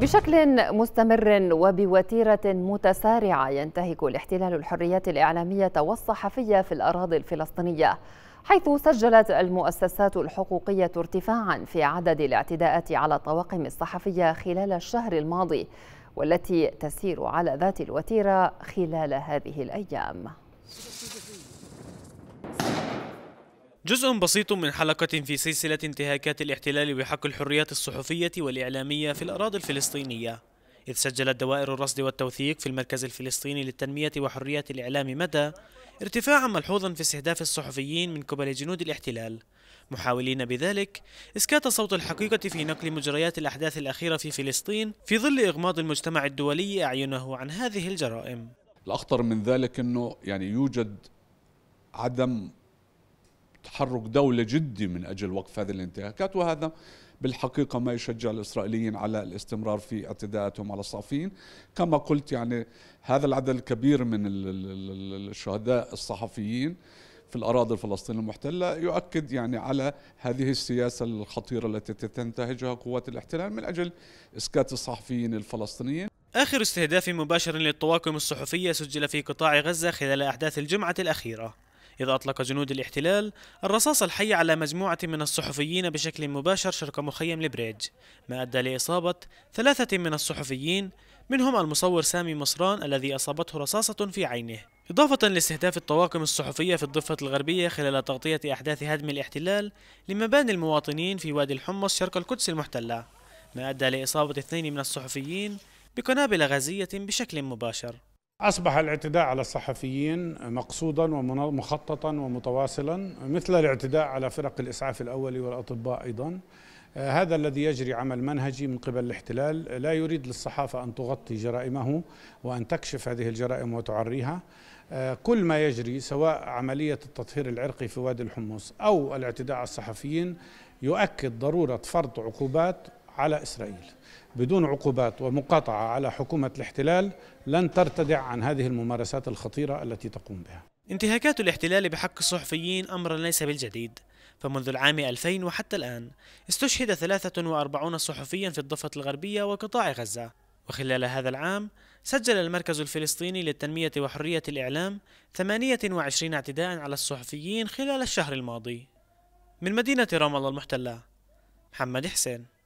بشكل مستمر وبوتيرة متسارعة ينتهك الاحتلال الحريات الإعلامية والصحفية في الأراضي الفلسطينية حيث سجلت المؤسسات الحقوقية ارتفاعا في عدد الاعتداءات على الطواقم الصحفية خلال الشهر الماضي والتي تسير على ذات الوتيرة خلال هذه الأيام. جزء بسيط من حلقة في سلسلة انتهاكات الاحتلال بحق الحريات الصحفية والإعلامية في الأراضي الفلسطينية. إذ سجلت دوائر الرصد والتوثيق في المركز الفلسطيني للتنمية وحريات الإعلام مدى ارتفاعا ملحوظا في استهداف الصحفيين من قبل جنود الاحتلال. محاولين بذلك إسكات صوت الحقيقة في نقل مجريات الأحداث الأخيرة في فلسطين في ظل إغماض المجتمع الدولي أعينه عن هذه الجرائم. الأخطر من ذلك أنه يعني يوجد عدم تحرك دولة جدي من أجل وقف هذه الانتهاكات وهذا بالحقيقة ما يشجع الإسرائيليين على الاستمرار في اعتداءاتهم على الصحفيين. كما قلت يعني هذا العدد الكبير من الشهداء الصحفيين في الأراضي الفلسطينية المحتلة يؤكد يعني على هذه السياسة الخطيرة التي تنتهجها قوات الاحتلال من أجل إسكات الصحفيين الفلسطينيين. آخر استهداف مباشر للطواقم الصحفية سجل في قطاع غزة خلال أحداث الجمعة الأخيرة. إذ أطلق جنود الاحتلال الرصاص الحي على مجموعة من الصحفيين بشكل مباشر شرق مخيم البريج ما أدى لإصابة ثلاثة من الصحفيين منهم المصور سامي مصران الذي أصابته رصاصة في عينه. إضافة لاستهداف الطواقم الصحفية في الضفة الغربية خلال تغطية أحداث هدم الاحتلال لمباني المواطنين في وادي الحمص شرق القدس المحتلة. ما أدى لإصابة اثنين من الصحفيين بقنابل غازية بشكل مباشر. أصبح الاعتداء على الصحفيين مقصودا ومخططا ومتواصلا مثل الاعتداء على فرق الإسعاف الأولي والأطباء أيضا. آه، هذا الذي يجري عمل منهجي من قبل الاحتلال. لا يريد للصحافة أن تغطي جرائمه وأن تكشف هذه الجرائم وتعريها. آه، كل ما يجري سواء عملية التطهير العرقي في وادي الحمص أو الاعتداء على الصحفيين يؤكد ضرورة فرض عقوبات على إسرائيل بدون عقوبات ومقاطعة على حكومة الاحتلال لن ترتدع عن هذه الممارسات الخطيرة التي تقوم بها. انتهاكات الاحتلال بحق الصحفيين أمر ليس بالجديد. فمنذ العام 2000 وحتى الآن استشهد 43 صحفيا في الضفة الغربية وقطاع غزة. وخلال هذا العام سجل المركز الفلسطيني للتنمية وحرية الإعلام 28 اعتداء على الصحفيين خلال الشهر الماضي. من مدينة رام الله المحتلة محمد حسين.